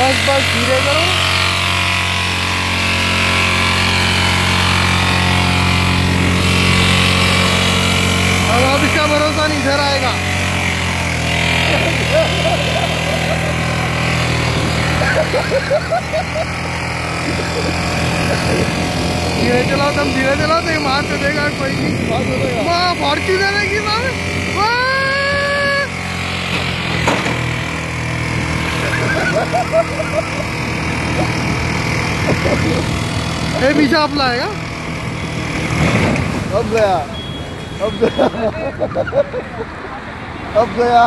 बस बस धीरे करो। अब अब इसका भरोसा नहीं इधर आएगा। धीरे चलाओ तुम धीरे चलाओ तो मार तो देगा कोई नहीं। वाह फॉर्च्यूनर है कि मार ये पीछे आप लाएगा? अब गया। अब गया। अब गया।